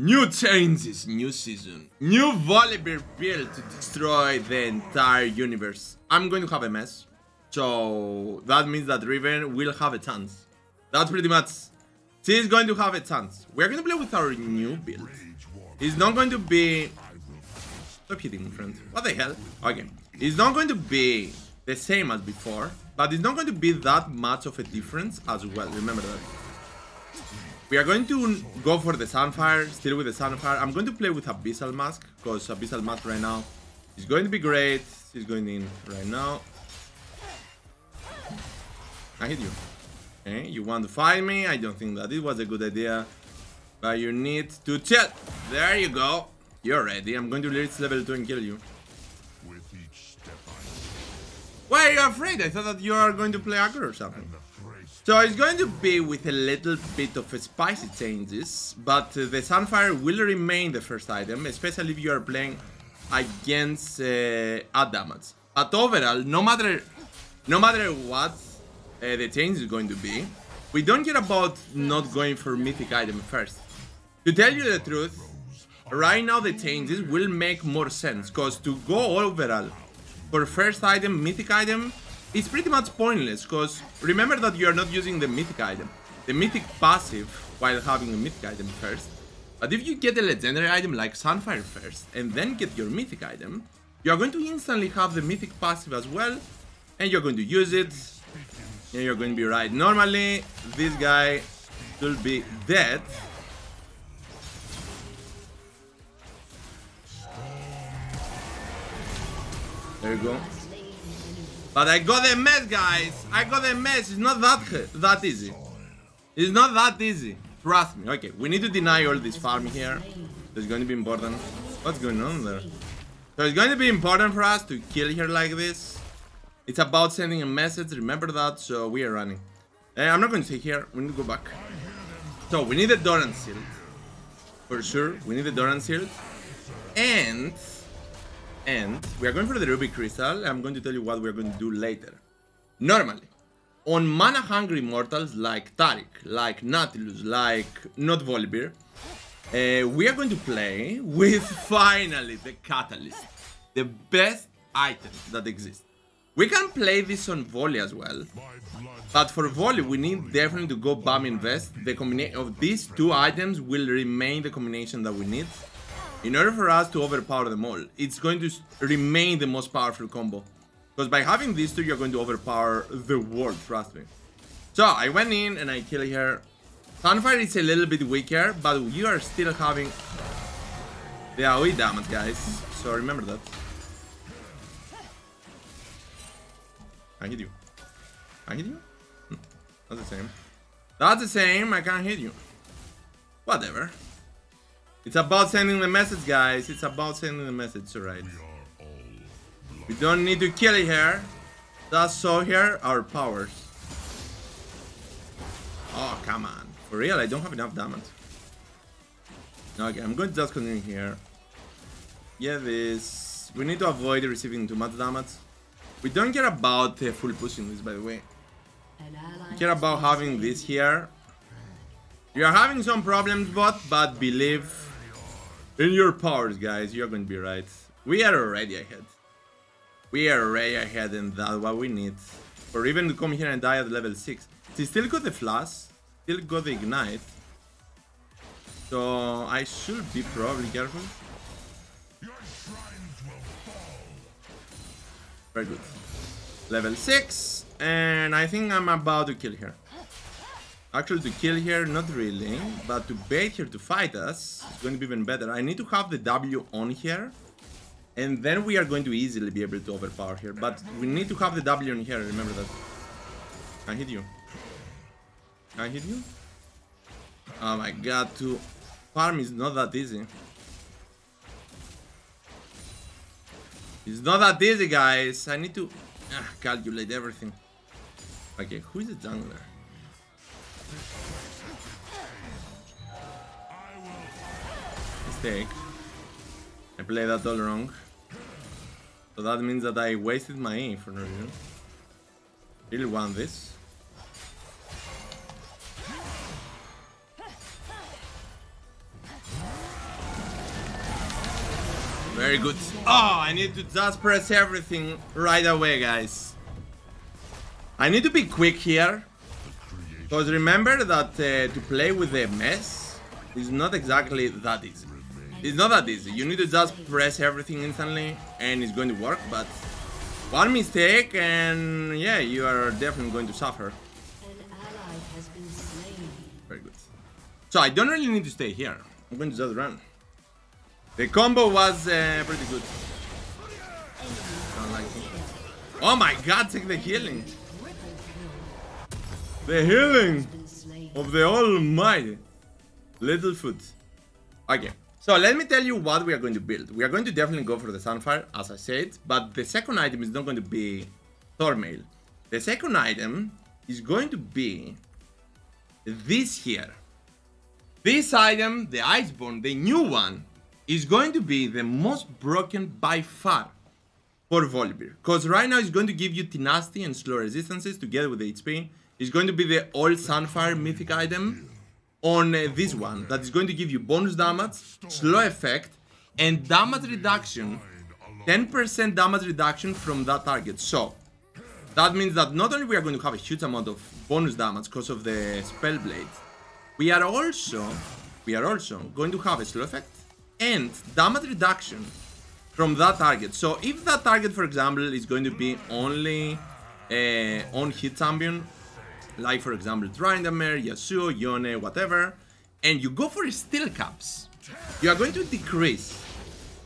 New changes, new season, new Volibear build to destroy the entire universe. I'm going to have a mess, so that means that Riven will have a chance. That's pretty much. She's going to have a chance. We're going to play with our new build. It's not going to be. Stop hitting me, friend. What the hell? Okay. It's not going to be the same as before, but it's not going to be that much of a difference as well. Remember that. We are going to go for the Sunfire, still with the Sunfire. I'm going to play with Abyssal Mask, because Abyssal Mask right now is going to be great. He's going in right now. I hit you. Okay, you want to fight me? I don't think that it was a good idea. But you need to chill. There you go. You're ready. I'm going to reach level 2 and kill you. Why are you afraid? I thought that you are going to play aggro or something. So it's going to be with a little bit of spicy changes, but uh, the Sunfire will remain the first item, especially if you are playing against uh, damage. But overall, no matter no matter what uh, the change is going to be, we don't care about not going for mythic item first. To tell you the truth, right now the changes will make more sense, because to go overall for first item, mythic item, it's pretty much pointless because remember that you are not using the mythic item, the mythic passive while having a mythic item first. But if you get a legendary item like Sunfire first and then get your mythic item, you are going to instantly have the mythic passive as well and you're going to use it and you're going to be right. Normally, this guy should be dead. There you go. But I got a mess, guys. I got a mess. It's not that that easy. It's not that easy. Trust me. Okay, we need to deny all this farm here. It's going to be important. What's going on there? So it's going to be important for us to kill here like this. It's about sending a message. Remember that. So we are running. Uh, I'm not going to stay here. We need to go back. So we need the Doran Shield. For sure. We need the Doran Shield. And and we are going for the Ruby Crystal. I'm going to tell you what we're going to do later. Normally, on mana hungry mortals like Taric, like Nautilus, like not Volibear, uh, we are going to play with finally the Catalyst, the best item that exists. We can play this on Volley as well, but for Volley we need definitely to go BAM invest. The combination of these two items will remain the combination that we need in order for us to overpower them all, it's going to remain the most powerful combo. Because by having these two, you're going to overpower the world, trust me. So, I went in and I killed her. Sunfire is a little bit weaker, but you are still having the AoE damage, guys. So remember that. I hit you. I hit you? Hmm. That's the same. That's the same, I can't hit you. Whatever. It's about sending the message, guys. It's about sending the message, right? We don't need to kill her. Just show her our powers. Oh, come on. For real, I don't have enough damage. Okay, I'm going to just continue here. Yeah, this... We need to avoid receiving too much damage. We don't care about uh, full pushing this, by the way. We care about having this here. You are having some problems, bot, but believe in your powers, guys, you're going to be right. We are already ahead. We are already ahead and that's what we need. Or even to come here and die at level 6. She still got the flash, still got the ignite. So I should be probably careful. Very good. Level 6, and I think I'm about to kill her. Actually, to kill her, not really, but to bait her to fight us is going to be even better. I need to have the W on here, and then we are going to easily be able to overpower her. But we need to have the W on here, remember that. I hit you. I hit you? Oh my god, to farm is not that easy. It's not that easy, guys. I need to ah, calculate everything. Okay, who is the jungler? Mistake. I played that all wrong. So that means that I wasted my E for no reason. Really want this. Very good. Oh, I need to just press everything right away, guys. I need to be quick here. Because remember that uh, to play with the mess is not exactly that easy. It's not that easy. You need to just press everything instantly and it's going to work, but one mistake and yeah, you are definitely going to suffer. Very good. So I don't really need to stay here. I'm going to just run. The combo was uh, pretty good. Oh my god, take the healing. The healing of the almighty Littlefoot. Okay, so let me tell you what we are going to build. We are going to definitely go for the Sunfire, as I said, but the second item is not going to be Thornmail. The second item is going to be this here. This item, the Iceborn, the new one, is going to be the most broken by far for Volibear. Because right now it's going to give you Tenacity and Slow Resistances together with the HP. It's going to be the Old Sunfire mythic item on uh, this one that is going to give you bonus damage, slow effect, and damage reduction. 10% damage reduction from that target. So, that means that not only we are going to have a huge amount of bonus damage because of the spell blade, we are also we are also going to have a slow effect and damage reduction from that target. So if that target, for example, is going to be only uh, on hit champion, like for example Tryndamere, Yasuo, Yone, whatever, and you go for steel caps, you are going to decrease.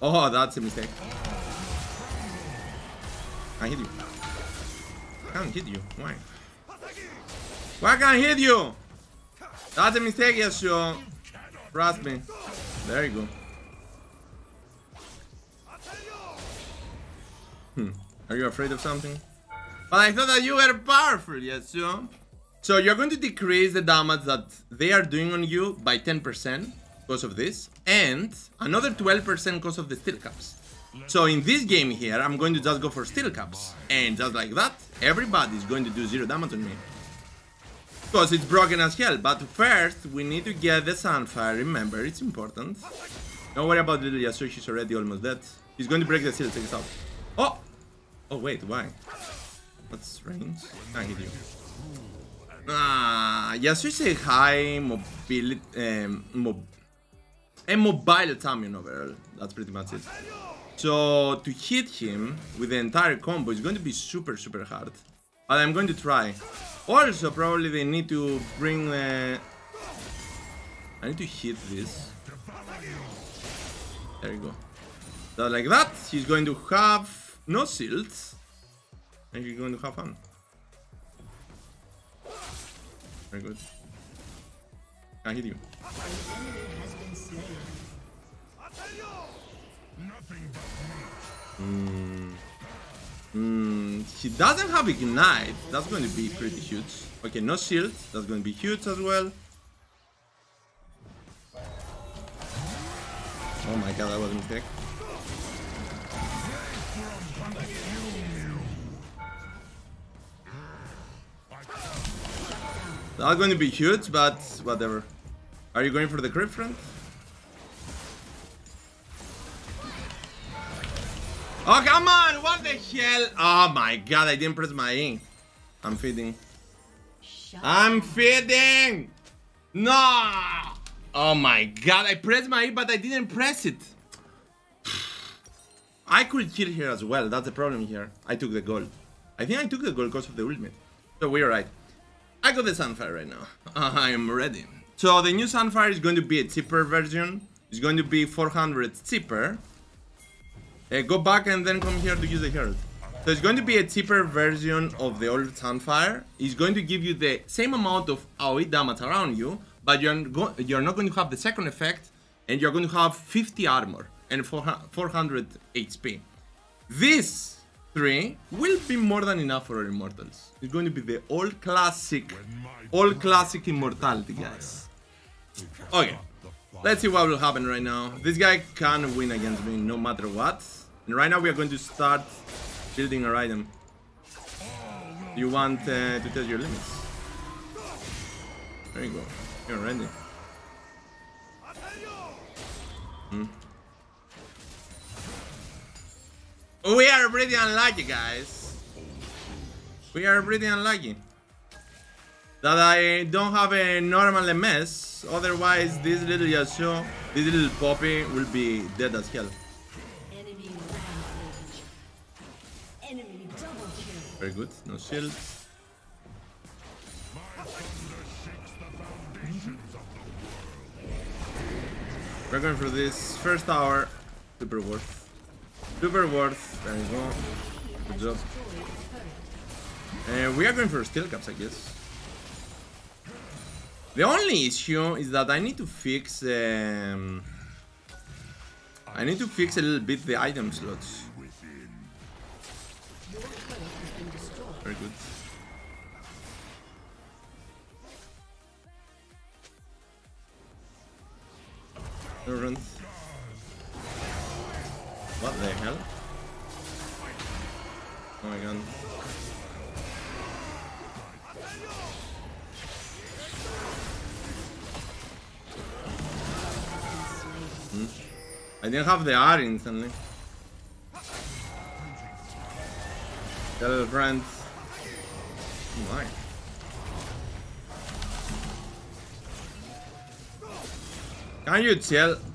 Oh, that's a mistake. I hit you. I can't hit you. Why? Why can't I hit you? That's a mistake, Yasuo. Trust me. There you go. Hmm. Are you afraid of something? But I thought that you were powerful, Yasuo. So you're going to decrease the damage that they are doing on you by 10% because of this. And another 12% because of the steel caps. So in this game here, I'm going to just go for steel caps. And just like that, everybody's going to do zero damage on me. Because it's broken as hell. But first, we need to get the Sunfire. Remember, it's important. Don't worry about little Yasuo, she's already almost dead. He's going to break the seal, take us out. Oh! Oh wait, why? What's range? Can't hit you. Ah, Yasuo is a high mobility... Um, mob a mobile champion overall. That's pretty much it. So to hit him with the entire combo is going to be super super hard. But I'm going to try. Also probably they need to bring the... I need to hit this. There you go. So like that, he's going to have no shields. And he's going to have fun. Very good. I hit you. Hmm. Hmm. He doesn't have ignite. That's going to be pretty huge. Okay, no shield. That's going to be huge as well. Oh my god, that was a mistake. Not going to be huge, but whatever. Are you going for the crit front? Oh, come on! What the hell? Oh my god, I didn't press my E. I'm feeding. I'm feeding! No! Oh my god, I pressed my E, but I didn't press it. I could kill here as well, that's the problem here. I took the gold. I think I took the gold because of the ultimate. So we're right. I got the Sunfire right now. Uh, I am ready. So the new Sunfire is going to be a cheaper version. It's going to be 400 cheaper. Uh, go back and then come here to use the Herald. So it's going to be a cheaper version of the old Sunfire. It's going to give you the same amount of AoE damage around you, but you're, you're not going to have the second effect, and you're going to have 50 armor and 400 HP. This 3 will be more than enough for our Immortals. It's going to be the old classic, old classic immortality, guys. Okay, let's see what will happen right now. This guy can win against me no matter what. And right now we are going to start building our item. You want uh, to test your limits. There you go. You're ready. Hmm. We are pretty unlucky, guys. We are pretty unlucky. That I don't have a normal MS. Otherwise, this little Yasuo, this little Poppy will be dead as hell. Enemy rampage. Enemy double kill. Very good. No shields. We're going for this first tower. Super worth. Super worth. There you go. Good job. And we are going for steel caps, I guess. The only issue is that I need to fix. Um, I need to fix a little bit the item slots. Very good. Runs. What the hell? Oh my god. Hmm. I didn't have the R instantly. Tell friends. Oh my. Can you tell?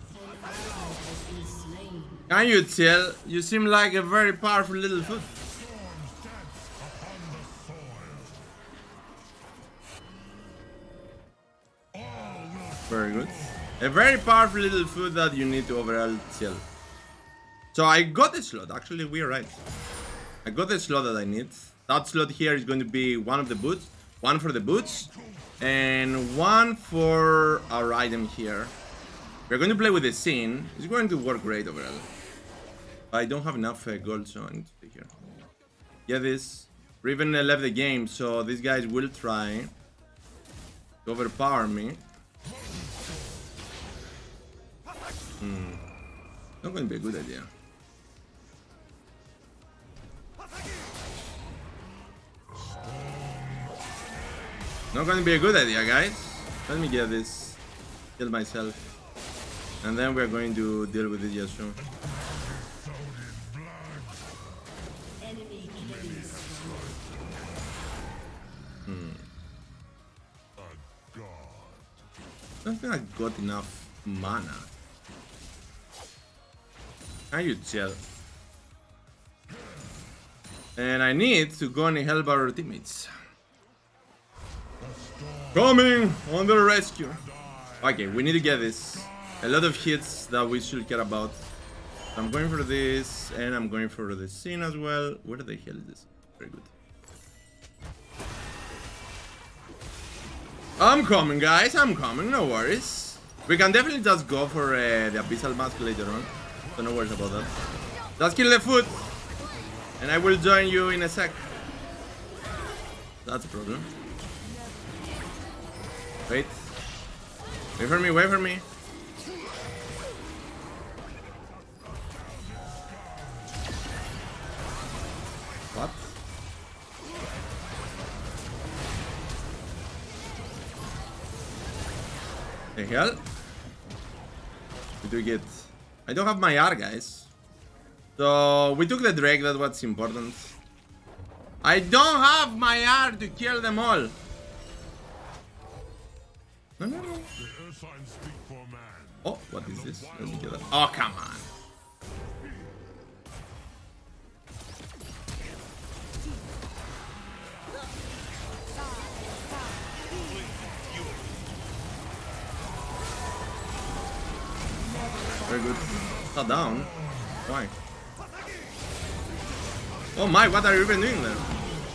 Can you tell? You seem like a very powerful little foot. Very good. A very powerful little food that you need to overall kill. So I got the slot. Actually, we're right. I got the slot that I need. That slot here is going to be one of the boots, one for the boots, and one for our item here. We're going to play with the Sheen. It's going to work great overall. I don't have enough uh, gold, so I need to be here. Get this. Riven left the game, so these guys will try to overpower me. Hmm. Not going to be a good idea. Not going to be a good idea, guys. Let me get this. Kill myself. And then we're going to deal with it Yasuo. Enemy don't think I got enough mana. Can you? And I need to go and help our teammates. Coming on the rescue. Okay, we need to get this. A lot of hits that we should care about. I'm going for this, and I'm going for the Sheen as well. Where the hell is this? Very good. I'm coming, guys. I'm coming. No worries. We can definitely just go for uh, the Abyssal Mask later on. So no worries about that. Just kill the foot. And I will join you in a sec. That's a problem. Wait. Wait for me, wait for me. The hell? We we get... I don't have my R, guys. So, we took the Drake, that's what's important. I don't have my R to kill them all. No, no, no. The signs speak for man. Oh, what is this? Let me get that. Oh, come on. Very good. Not down. Why? Oh my, what are you even doing there?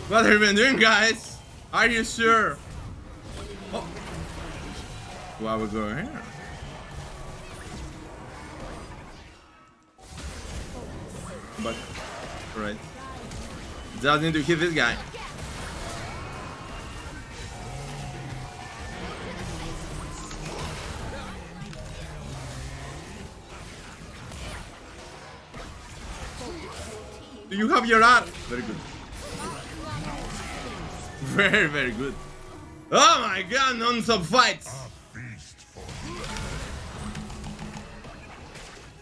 What are you even doing, guys? Are you sure? Oh. Why we go here? But, right. Just need to hit this guy. Do you have your R? Very good. Very, very good. Oh my god, non-stop fights!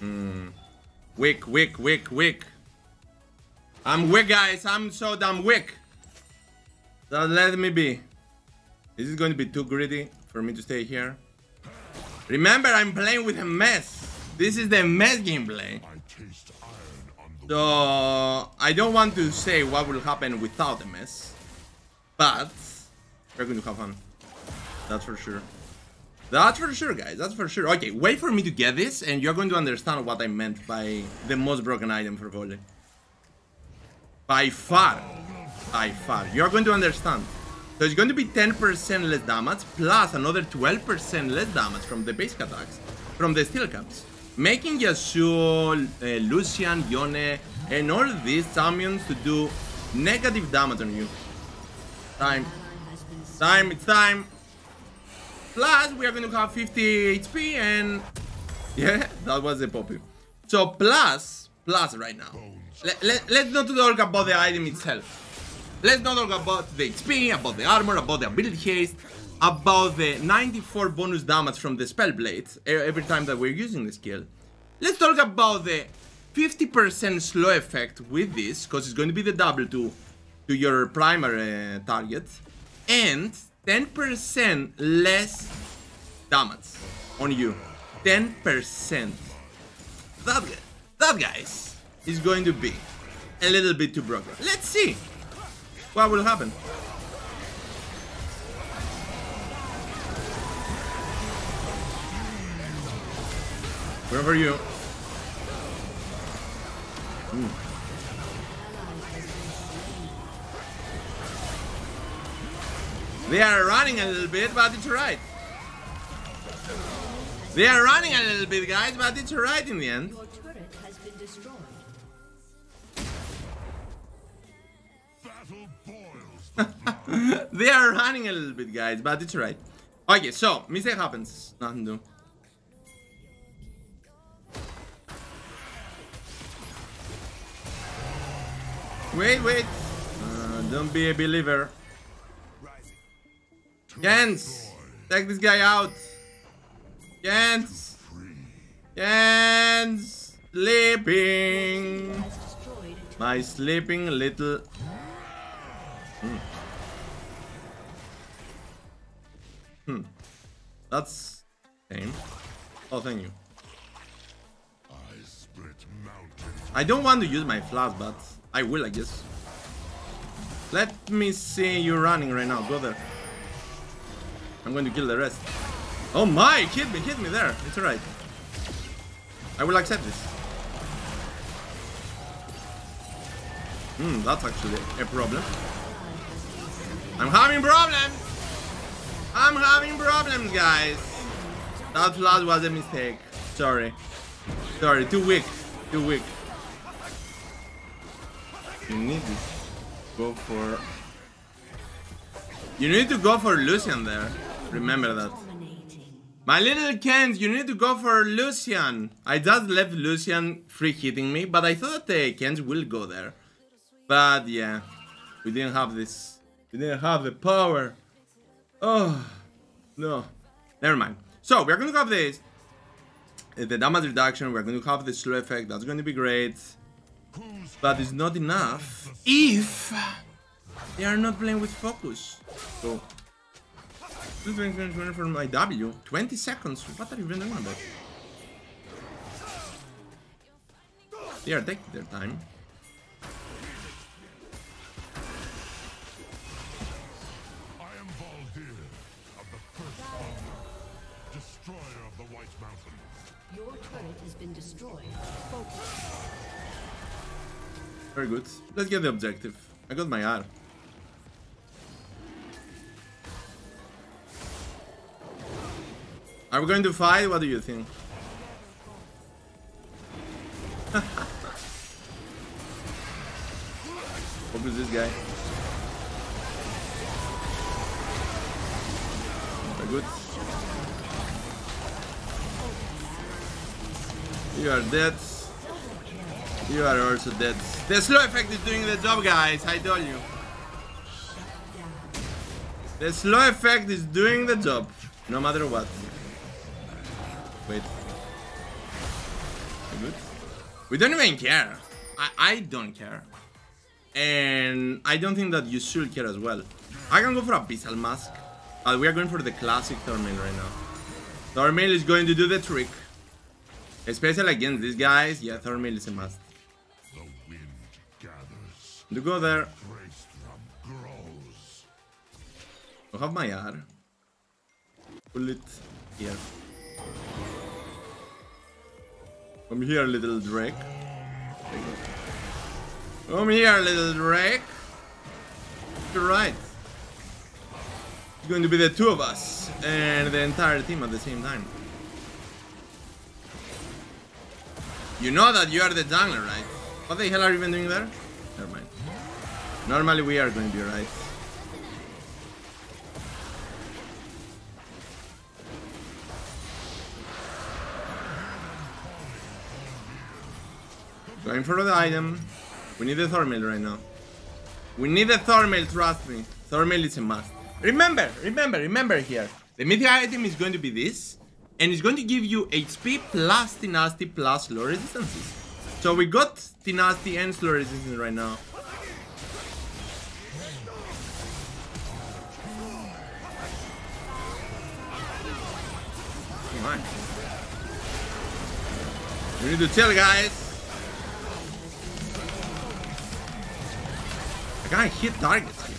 For Wick, wick, wick, wick. I'm weak, guys. I'm so damn weak. So let me be. This is going to be too greedy for me to stay here. Remember, I'm playing with a mess. This is the mess gameplay. So I don't want to say what will happen without the mess. But we're going to have fun. That's for sure. That's for sure, guys. That's for sure. Okay, wait for me to get this, and you're going to understand what I meant by the most broken item for volley. By far. By far. You're going to understand. So it's going to be 10% less damage, plus another 12% less damage from the basic attacks, from the steel caps. Making Yasuo, uh, Lucian, Yone, and all these champions to do negative damage on you. Time. Time, it's time. Plus, we are going to have 50 HP and... Yeah, that was the poppy. So, plus, plus right now. Let, let, let's not talk about the item itself. Let's not talk about the HP, about the armor, about the ability haste, about the 94 bonus damage from the spell blades e- every time that we're using the skill. Let's talk about the 50% slow effect with this, because it's going to be the double to, to your primary uh, target, and 10% less damage on you. 10%. That, that guys is going to be a little bit too broken. Let's see what will happen. Wherever you. Hmm. They are running a little bit, but it's alright. They are running a little bit, guys, but it's alright in the end. Your turret has been destroyed. they are running a little bit, guys, but it's alright. Okay, so, mistake happens. Nothing to do. Wait, wait. Uh, don't be a believer. Jens! Take this guy out! Jens! Jens! Sleeping! My sleeping little. Hmm. Hmm. That's same. Oh, thank you. I. Don't want to use my flash, but I will, I guess. Let me see you running right now. Go there. I'm going to kill the rest. Oh my! Hit me, hit me there. It's alright. I will accept this. Hmm, that's actually a problem. I'm having problems! I'm having problems, guys! That flash was a mistake. Sorry. Sorry, too weak. Too weak. You need to go for... You need to go for Lucian there. Remember that. My little Kens, you need to go for Lucian. I just left Lucian free hitting me, but I thought the Kens will go there. But yeah, we didn't have this. We didn't have the power. Oh, no. Never mind. So, we're going to have this. uh, The damage reduction, we're going to have the slow effect. That's going to be great. Who's But it's not enough if they are not playing with focus. So, this is going to for my W. 20 seconds. What are you even doing about? They are taking their time. I am Valdir of the First Army, destroyer of the White Mountain. Your turret has been destroyed. Focus. Very good. Let's get the objective. I got my R. Are we going to fight? What do you think? Focus this guy. Very good. You are dead. You are also dead. The slow effect is doing the job, guys. I told you. The slow effect is doing the job, no matter what. Wait. We good? We don't even care. I, I don't care. and I don't think that you should care as well. I can go for a Abyssal Mask, but we are going for the classic Thornmail right now. Thornmail is going to do the trick. Especially against these guys, yeah, Thornmail is a must. To go there. I have my R. Pull it here. Come here, little er. Drake. Come here, little Drake. You're right. It's going to be the two of us and the entire team at the same time. You know that you are the jungler, right? What the hell are you even doing there? Normally we are going to be right. Going for the item. We need the Thornmail right now. We need the Thornmail, trust me. Thornmail is a must. Remember, remember, remember here. The mythic item is going to be this. And it's going to give you HP plus Tenacity plus slow resistances. So we got Tenacity and slow resistance right now. We need to chill, guys. I can't hit targets here.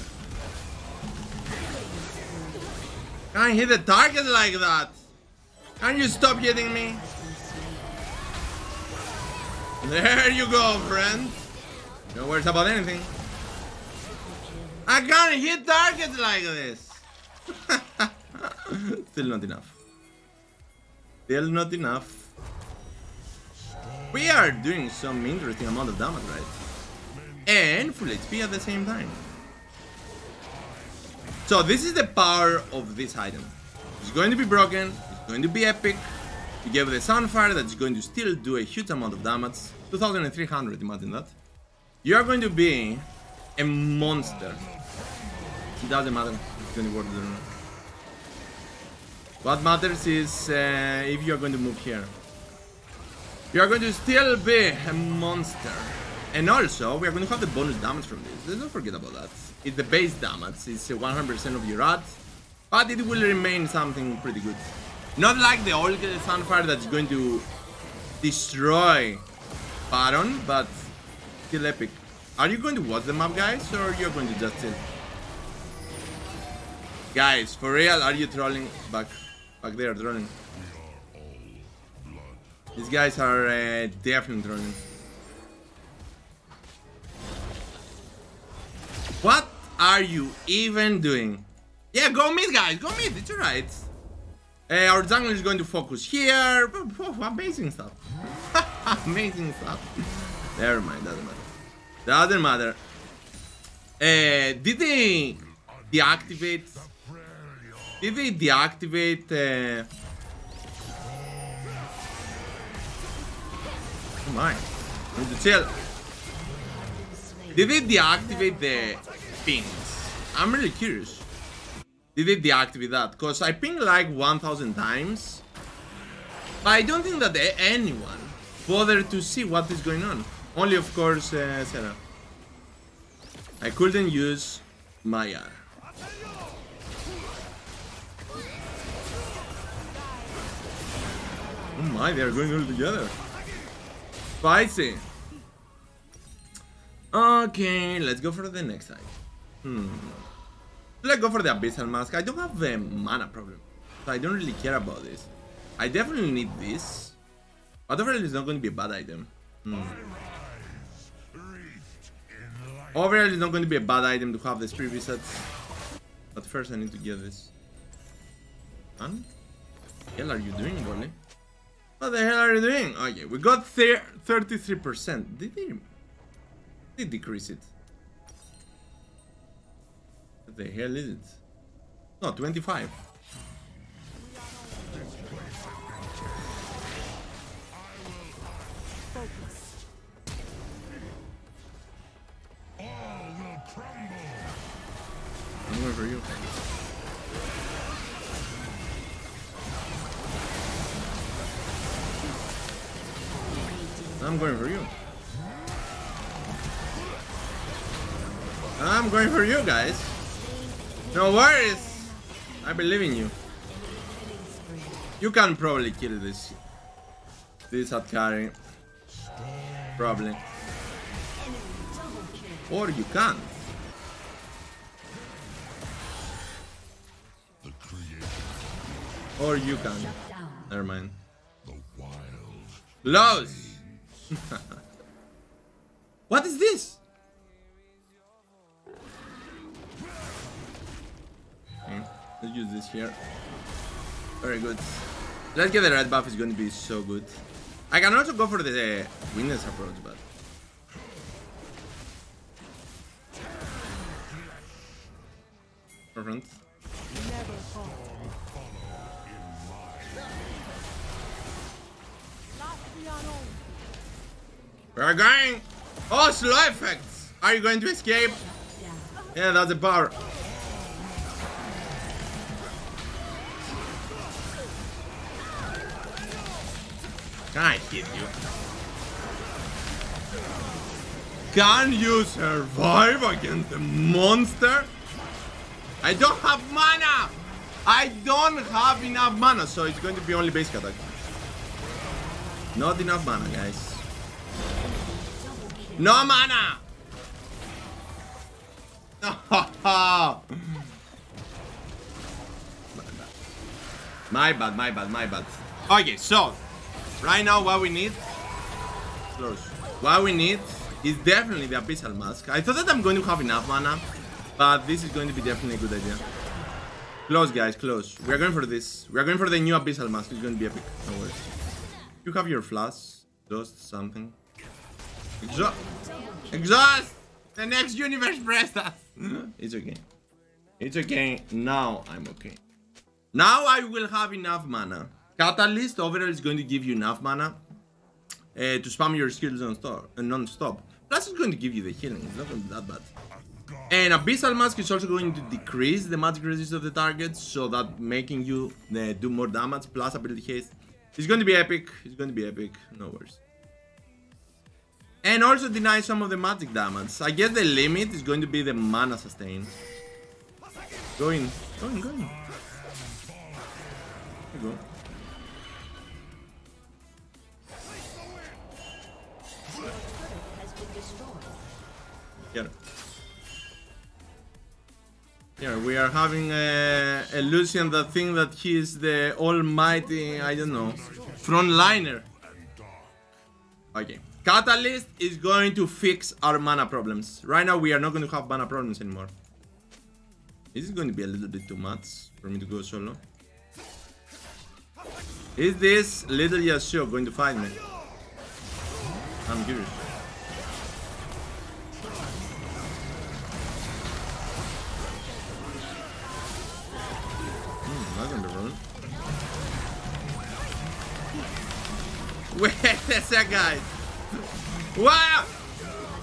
Can't hit the target like that. Can you stop hitting me? There you go, friend. No worries about anything. I can't hit targets like this. Still not enough. Still not enough. We are doing some interesting amount of damage, right? And full HP at the same time. So this is the power of this item. It's going to be broken, it's going to be epic. You give the Sunfire that's going to still do a huge amount of damage. 2300, imagine that. You are going to be a monster. It doesn't matter if it's going to work or not. What matters is uh, if you are going to move here. You are going to still be a monster. And also, we are going to have the bonus damage from this. Let's not forget about that. It's the base damage. It's 100% of your odds. But it will remain something pretty good. Not like the old Sunfire that's going to destroy Baron, but still epic. Are you going to watch the map, guys, or you're going to just chill? Guys, for real, are you trolling? Back, back there, trolling. These guys are uh, definitely trolling. What are you even doing? Yeah, go mid, guys. Go mid. It's alright. Uh, our jungle is going to focus here. Oh, amazing stuff. amazing stuff. Never mind. Doesn't matter. Doesn't matter. Uh, did they deactivate? Did they deactivate? Uh... Oh my! Need to chill. Did they deactivate the pings? I'm really curious. Did they deactivate that? Because I ping like 1000 times. But I don't think that anyone bothered to see what is going on. Only, of course, uh. I couldn't use my Oh my, they are going all together. Spicy. Okay, let's go for the next side. Hmm. Let's go for the Abyssal Mask. I don't have a mana problem. So I don't really care about this. I definitely need this. Overall, it's not going to be a bad item. Hmm. Overall, it's not going to be a bad item to have the spirit resets. But first, I need to get this. The hell are you doing, Bolly? What the hell are you doing? Okay, we got 33%. Did they, they decrease it? What the hell is it? No, 25. All will crumble. I'm going for you. I'm going for you. I'm going for you guys. No worries. I believe in you. You can probably kill this. This at carry. Probably. Or you can't. Or you can. Never mind. the wild. Close! what is this? Okay, let's use this here. Very good. Let's get the red buff, it's going to be so good. I can also go for the Winter's Approach, but... Front. We're going! Oh, slow effects! Are you going to escape? Yeah, that's a bar. Can I hit you? Can you survive against the monster? I don't have mana! I don't have enough mana, so it's going to be only basic attack. Not enough mana, guys. No mana! my bad, my bad, my bad. Okay, so right now what we need, close. What we need is definitely the abyssal mask. I thought that I'm going to have enough mana, but this is going to be definitely a good idea. Close, guys, close. We are going for this. We are going for the new abyssal mask. It's going to be epic. No worries. You have your flash, dust, something. Exhaust. Exhaust. The next universe pressed us. it's okay. It's okay. Now I'm okay. Now I will have enough mana. Catalyst overall is going to give you enough mana uh, to spam your skills non-stop. Uh, non-stop. Plus it's going to give you the healing. It's not going to be that bad. And Abyssal Mask is also going to decrease the magic resist of the target, so that making you uh, do more damage plus ability haste. It's going to be epic. It's going to be epic. No worries. And also deny some of the magic damage. I guess the limit is going to be the mana sustain. Going, going, going. There you go. Here. Here, we are having a, a Lucian that thinks that he is the almighty, I don't know, frontliner. Okay. Catalyst is going to fix our mana problems. Right now, we are not going to have mana problems anymore. This is going to be a little bit too much for me to go solo. Is this little Yasuo going to fight me? I'm curious. Hmm, not gonna run. Wait a sec, guys. Wow!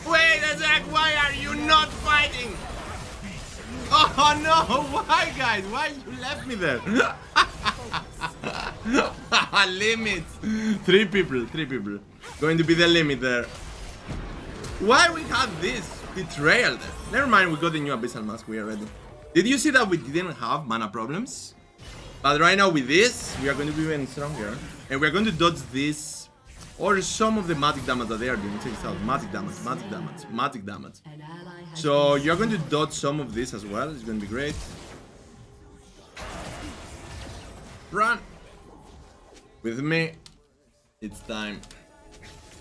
Wait a sec, why are you not fighting? Oh no, why guys? Why you left me there? Limits. Three people, three people. Going to be the limit there. Why we have this betrayal there? Never mind, we got the new Abyssal Mask, we are ready. Did you see that we didn't have mana problems? But right now with this, we are going to be even stronger. And we're going to dodge this or some of the magic damage that they are doing. Check this out. Magic damage, magic damage, magic damage. So you're going to dodge some of this as well. It's going to be great. Run! With me. It's time.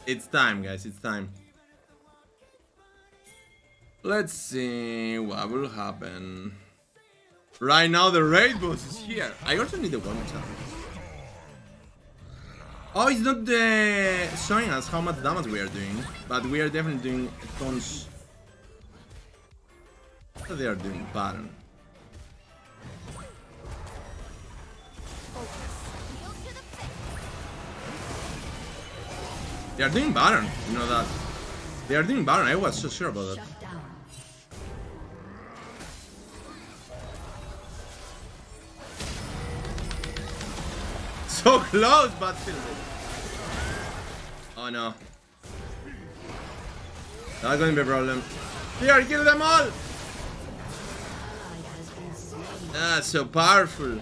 It's time, guys. It's time. Let's see what will happen. Right now, the raid boss is here. I also need a one shot. Oh, it's not uh, showing us how much damage we are doing, but we are definitely doing tons. What they are doing, Baron. They are doing Baron, you know that. They are doing Baron, I was so sure about that. So close, but still. Oh no. That's going to be a problem. Here, kill them all! That's ah, so powerful.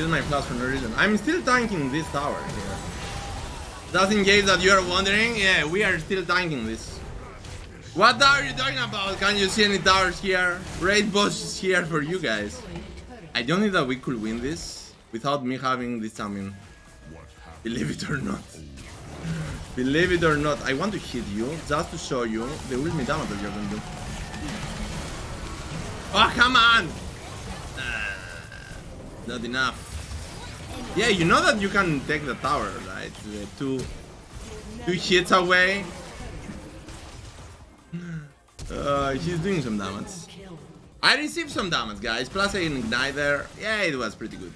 Use my plus for no reason. I'm still tanking this tower here. Just in case that you are wondering, yeah, we are still tanking this. What are you talking about? Can you see any towers here? Raid boss is here for you guys. I don't think that we could win this without me having this champion. Believe it or not. Believe it or not, I want to hit you just to show you the ultimate damage that you're gonna do. Oh, come on! Ah, not enough. Yeah, you know that you can take the tower, right? The two, two hits away. Uh, he's doing some damage. I received some damage, guys. Plus an ignite there. Yeah, it was pretty good.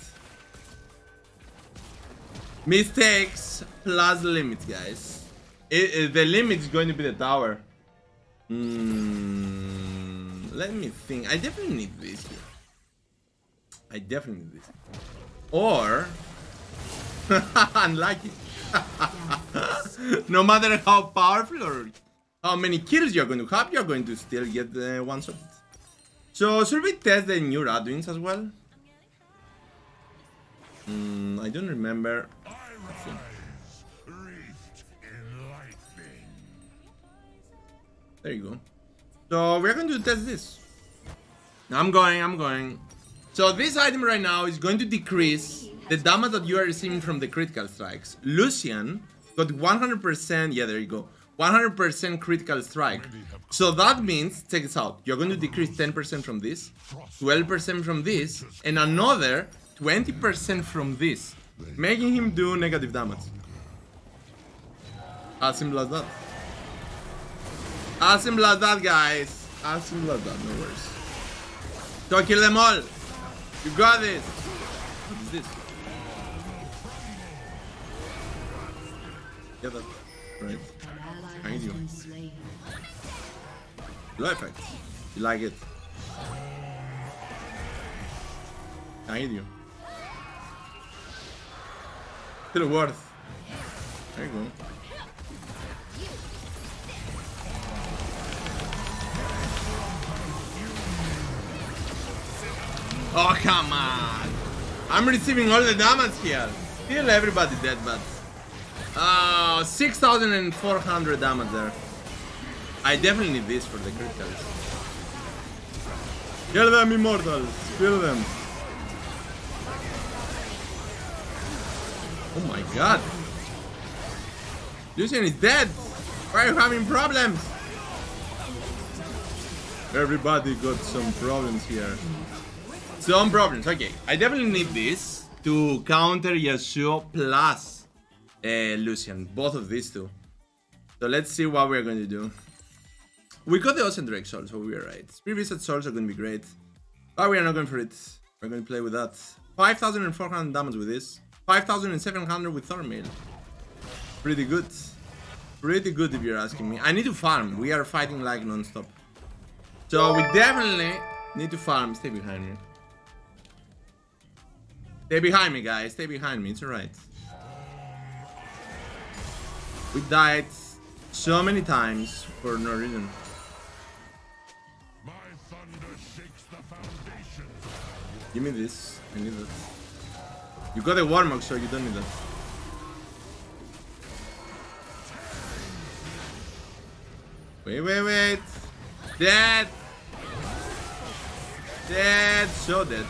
Mistakes plus limits, guys. It- it- the limit is going to be the tower. Mm, let me think. I definitely need this here. I definitely need this. Or... unlucky. no matter how powerful or how many kills you're going to have, you're going to still get the one shot. So should we test the new Randuin's as well? Hmm, I don't remember. I rise, wreathed in lightning. There you go. So we're going to test this. I'm going, I'm going. So this item right now is going to decrease the damage that you are receiving from the critical strikes. Lucian got 100%, yeah, there you go. 100% critical strike. So that means, check this out, you're going to decrease 10% from this, 12% from this, and another 20% from this, making him do negative damage. As simple as that. As simple as that, guys. As simple as that, no worries. So kill them all. You got this. What is this? Yeah, that. Right. Thank has you. Low effect. You like it? I hit you. Still worth. There you go. Oh, come on. I'm receiving all the damage here. Still everybody dead, but... Uh, 6,400 damage there. I definitely need this for the criticals. Kill them, immortals. Kill them. Oh my god. Lucian is dead. Why are you having problems? Everybody got some problems here. Some problems. Okay, I definitely need this to counter Yasuo plus uh, Lucian. Both of these two. So let's see what we're going to do. We got the Ocean Drake Soul, so we are right. Spirit Visages are going to be great. But we are not going for it. We're going to play with that. 5,400 damage with this. 5,700 with Thornmail. Pretty good. Pretty good if you're asking me. I need to farm. We are fighting like non-stop. So we definitely need to farm. Stay behind me. Stay behind me, guys. Stay behind me. It's alright. We died so many times for no reason. Give me this. I need that. You got a Warmog, so you don't need that. Wait, wait, wait. Dead. Dead. So dead.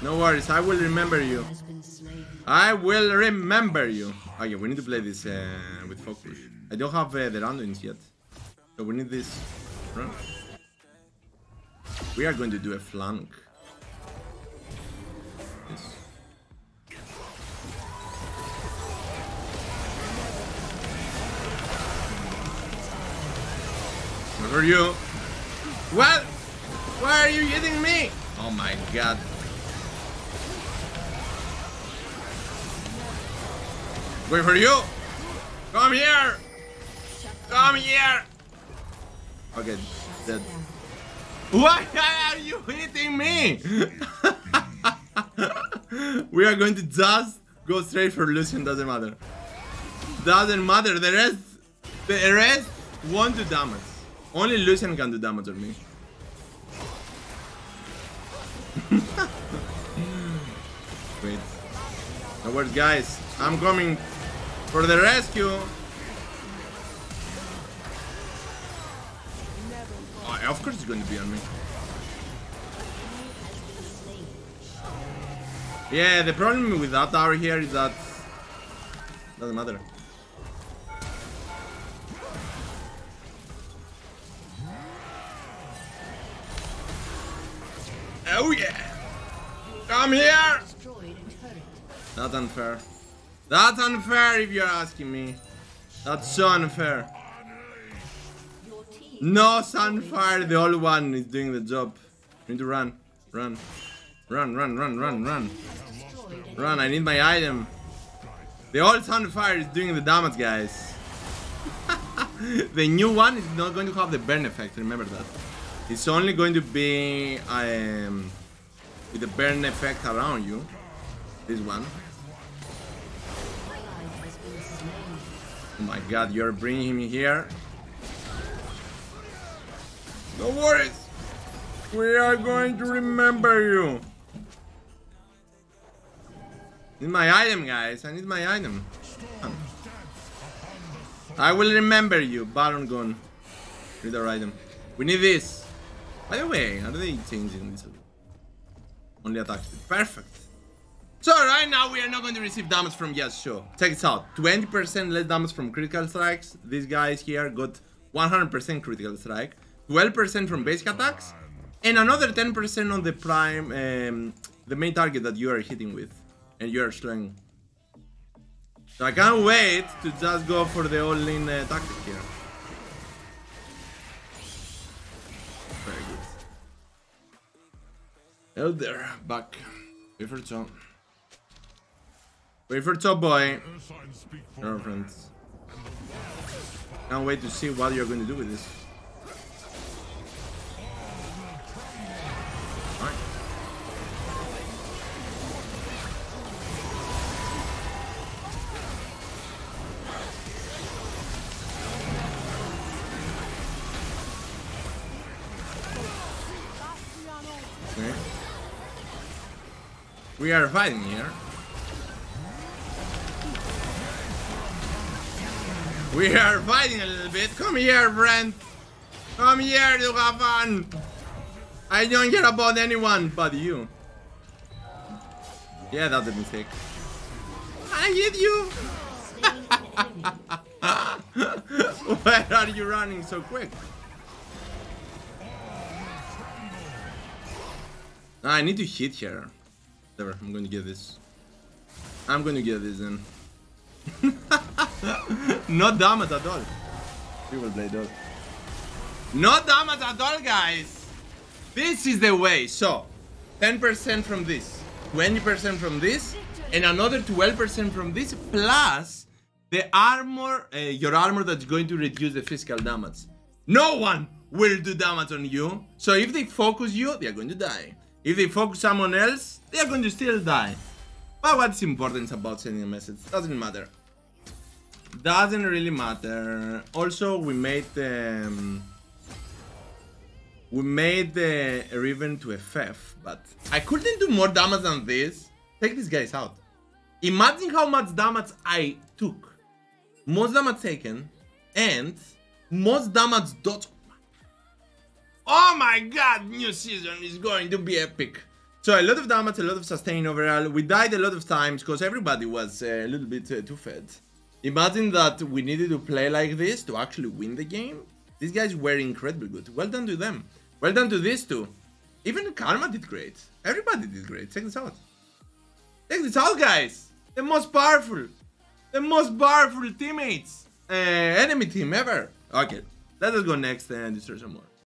No worries. I will remember you. I will remember you. Okay, we need to play this uh, with focus. I don't have uh, the Randuin's yet. So we need this. Run. We are going to do a flank. Yes. Where are you? What? Why are you hitting me? Oh my god. Wait for you! Come here! Come here! Okay, dead. Why are you hitting me? we are going to just go straight for Lucian, doesn't matter. Doesn't matter, the rest, the rest won't do damage. Only Lucian can do damage on me. Wait. No worries, guys. I'm coming for the rescue. Oh, of course it's going to be on me. Yeah, the problem with that tower here is that doesn't matter. Oh yeah! Come here! Destroyed a turret. That's unfair. That's unfair if you're asking me. That's so unfair. No Sunfire, the old one is doing the job. We need to run. Run. Run, run, run, run, run. Run, I need my item. The old Sunfire is doing the damage, guys. the new one is not going to have the burn effect, remember that. It's only going to be um, with the burn effect around you. This one. Oh my god, you're bringing him here. No worries. We are going to remember you. Need my item, guys. I need my item. I will remember you, Baron Gun. Need our item. We need this. By the way, are they changing this? Only attack. Perfect. So right now we are not going to receive damage from Yasuo. Check this out. 20% less damage from critical strikes. These guys here got 100% critical strike. 12% from basic attacks. And another 10% on the prime, um, the main target that you are hitting with. And you are slaying. So I can't wait to just go for the all-in uh, tactic here. Very good. There, back. Tom. Wait for Top Boy. Her signs speak for Your friends. Can't wait to see what you're going to do with this. Okay. We are fighting here. We are fighting a little bit. Come here, friend. Come here to have fun. I don't care about anyone but you. Yeah, that's a mistake. I hit you. Where are you running so quick? Ah, I need to hit here. Whatever, I'm to get this. I'm going to get this then. no damage at all. We will play though. No damage at all, guys. This is the way. So, 10% from this, 20% from this, and another 12% from this, plus the armor, uh, your armor that's going to reduce the physical damage. No one will do damage on you. So if they focus you, they are going to die. If they focus someone else, they are going to still die. But what's important about sending a message? Doesn't matter. Doesn't really matter. Also, we made um, we made the Riven to FF, but I couldn't do more damage than this. Take these guys out. Imagine how much damage I took. Most damage taken, and most damage dot. Oh my god, new season is going to be epic. So a lot of damage, a lot of sustain overall. We died a lot of times because everybody was uh, a little bit uh, too fed. Imagine that we needed to play like this to actually win the game. These guys were incredibly good. Well done to them. Well done to these two. Even Karma did great. Everybody did great. Check this out. Check this out, guys. The most powerful, the most powerful teammates, uh, enemy team ever. Okay, let us go next and destroy some more.